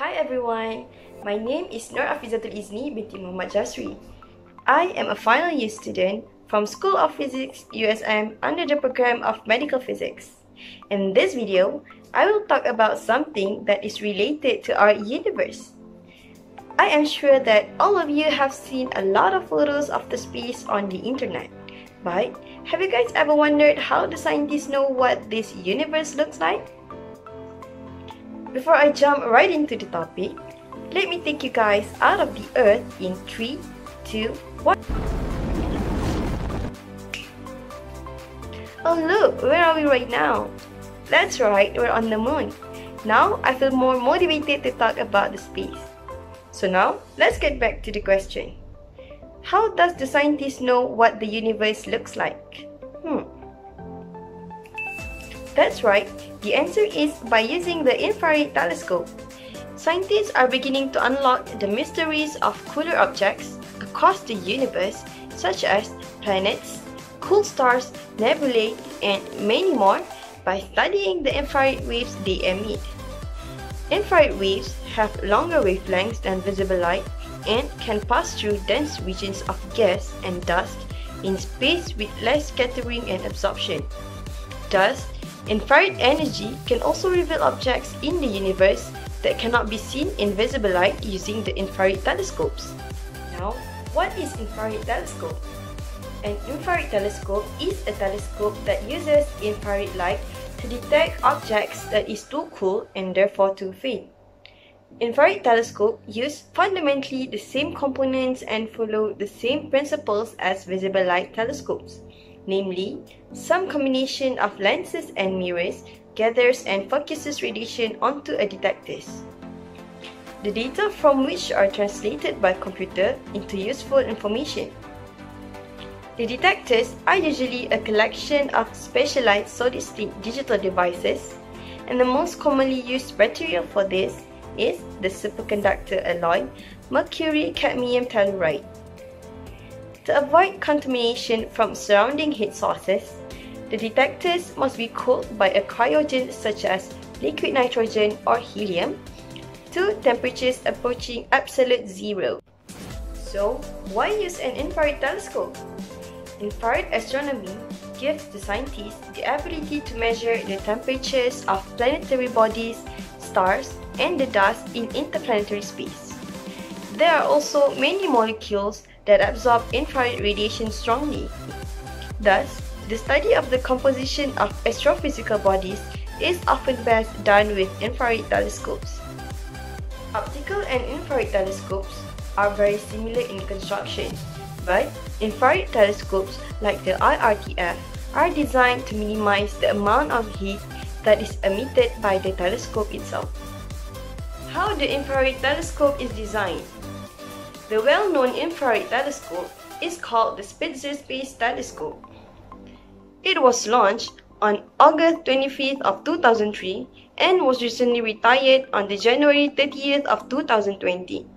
Hi everyone, my name is Nur Afizatul Izni binti Muhammad Jasri. I am a final year student from School of Physics USM under the program of Medical Physics. In this video, I will talk about something that is related to our universe. I am sure that all of you have seen a lot of photos of the space on the internet. But have you guys ever wondered how the scientists know what this universe looks like? Before I jump right into the topic, let me take you guys out of the earth in 3, 2, 1. Oh look, where are we right now? That's right, we're on the moon. Now I feel more motivated to talk about the space. So now, let's get back to the question. How does the scientist know what the universe looks like? That's right, the answer is by using the infrared telescope. Scientists are beginning to unlock the mysteries of cooler objects across the universe, such as planets, cool stars, nebulae, and many more by studying the infrared waves they emit. Infrared waves have longer wavelengths than visible light and can pass through dense regions of gas and dust in space with less scattering and absorption. Thus, infrared energy can also reveal objects in the universe that cannot be seen in visible light using the infrared telescopes. Now, what is infrared telescope? An infrared telescope is a telescope that uses infrared light to detect objects that is too cool and therefore too faint. Infrared telescopes use fundamentally the same components and follow the same principles as visible light telescopes. Namely, some combination of lenses and mirrors gathers and focuses radiation onto a detectors. The data from which are translated by computer into useful information. The detectors are usually a collection of specialized solid-state digital devices, and the most commonly used material for this is the superconductor alloy mercury cadmium telluride. To avoid contamination from surrounding heat sources, the detectors must be cooled by a cryogen such as liquid nitrogen or helium to temperatures approaching absolute zero. So, why use an infrared telescope? Infrared astronomy gives the scientists the ability to measure the temperatures of planetary bodies, stars, and the dust in interplanetary space. There are also many molecules that absorb infrared radiation strongly. Thus, the study of the composition of astrophysical bodies is often best done with infrared telescopes. Optical and infrared telescopes are very similar in construction, but infrared telescopes like the IRTF are designed to minimize the amount of heat that is emitted by the telescope itself. How the infrared telescope is designed The well-known infrared telescope is called the Spitzer Space Telescope. It was launched on August 25th of 2003 and was recently retired on the January 30th of 2020.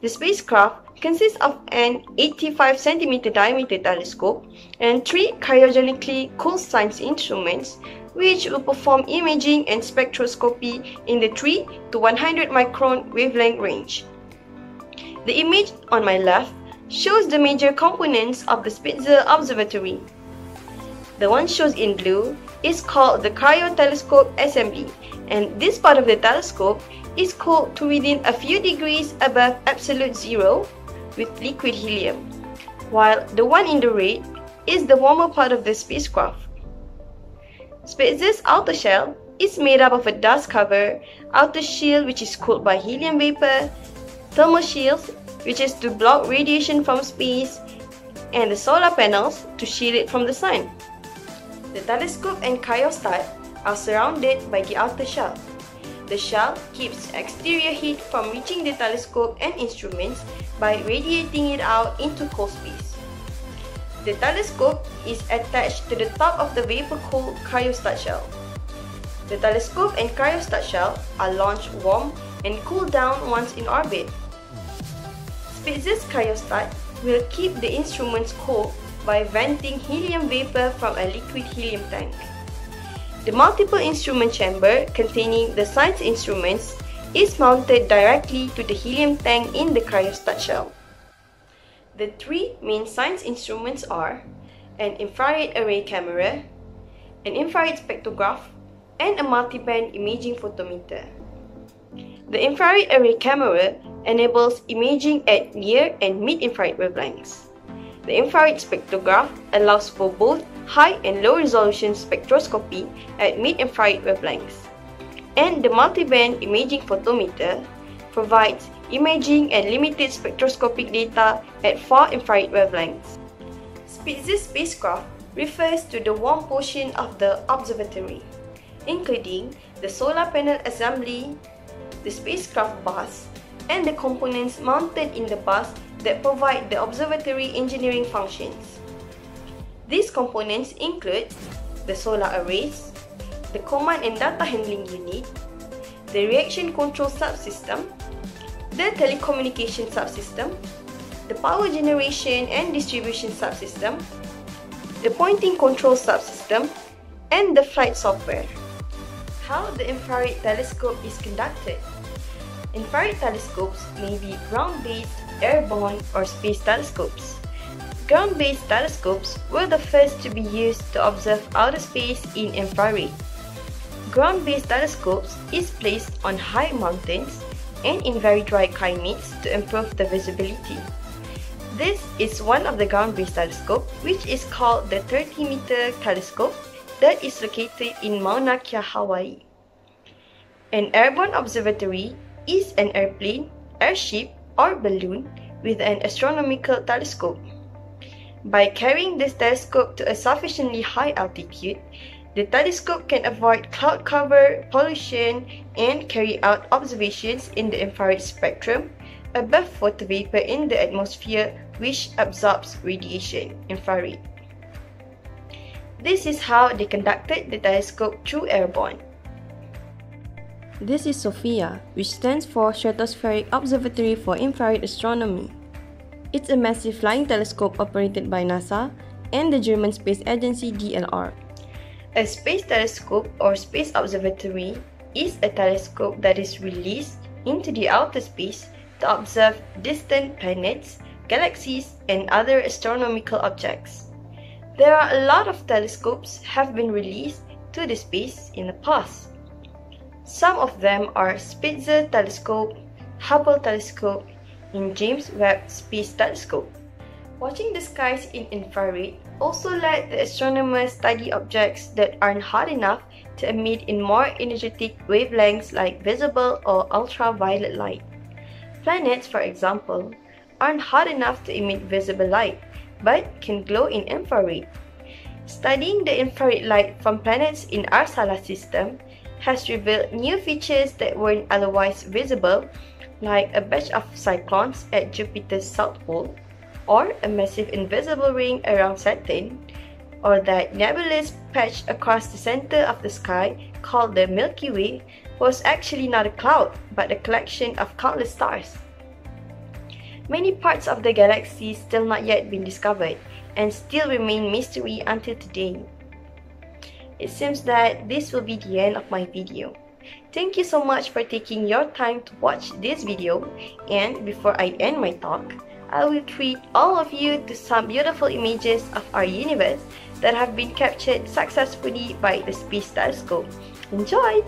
The spacecraft consists of an 85 cm diameter telescope and three cryogenically cooled science instruments which will perform imaging and spectroscopy in the 3 to 100 micron wavelength range. The image on my left shows the major components of the Spitzer Observatory. The one shown in blue is called the Cryo Telescope Assembly and this part of the telescope is cooled to within a few degrees above absolute zero with liquid helium, while the one in the red is the warmer part of the spacecraft. Spitzer's outer shell is made up of a dust cover, outer shield which is cooled by helium vapor, thermal shields which is to block radiation from space, and the solar panels to shield it from the sun. The telescope and cryostat are surrounded by the outer shell. The shell keeps exterior heat from reaching the telescope and instruments by radiating it out into cold space. The telescope is attached to the top of the vapor-cooled cryostat shell. The telescope and cryostat shell are launched warm and cooled down once in orbit. Spitzer's cryostat will keep the instruments cool by venting helium vapor from a liquid helium tank. The multiple instrument chamber containing the science instruments is mounted directly to the helium tank in the cryostat shell. The three main science instruments are an infrared array camera, an infrared spectrograph, and a multiband imaging photometer. The infrared array camera enables imaging at near and mid-infrared wavelengths. The infrared spectrograph allows for both high and low resolution spectroscopy at mid-infrared wavelengths. And the multiband imaging photometer provides imaging and limited spectroscopic data at far infrared wavelengths. Spitzer spacecraft refers to the warm portion of the observatory, including the solar panel assembly, the spacecraft bus, and the components mounted in the bus that provide the observatory engineering functions. These components include the solar arrays, the command and data handling unit, the reaction control subsystem, the telecommunication subsystem, the power generation and distribution subsystem, the pointing control subsystem, and the flight software. How the infrared telescope is conducted. Infrared telescopes may be ground-based, airborne, or space telescopes. Ground-based telescopes were the first to be used to observe outer space in infrared. Ground-based telescopes is placed on high mountains and in very dry climates to improve the visibility. This is one of the ground-based telescope which is called the 30-meter telescope that is located in Mauna Kea, Hawaii. An airborne observatory is an airplane, airship, or balloon with an astronomical telescope. By carrying this telescope to a sufficiently high altitude, the telescope can avoid cloud cover, pollution, and carry out observations in the infrared spectrum above photo vapor in the atmosphere which absorbs radiation, infrared. This is how they conducted the telescope through airborne. This is SOFIA, which stands for Stratospheric Observatory for Infrared Astronomy. It's a massive flying telescope operated by NASA and the German space agency DLR. A space telescope or space observatory is a telescope that is released into the outer space to observe distant planets, galaxies, and other astronomical objects. There are a lot of telescopes have been released to the space in the past. Some of them are Spitzer Telescope, Hubble Telescope, and James Webb Space Telescope. Watching the skies in infrared also let the astronomers study objects that aren't hot enough to emit in more energetic wavelengths like visible or ultraviolet light. Planets, for example, aren't hot enough to emit visible light, but can glow in infrared. Studying the infrared light from planets in our solar system has revealed new features that weren't otherwise visible, like a batch of cyclones at Jupiter's south pole, or a massive invisible ring around Saturn, or that nebulous patch across the center of the sky called the Milky Way was actually not a cloud but a collection of countless stars. Many parts of the galaxy still not yet been discovered and still remain mystery until today. It seems that this will be the end of my video. Thank you so much for taking your time to watch this video and before I end my talk, I will treat all of you to some beautiful images of our universe that have been captured successfully by the Space Telescope. Enjoy!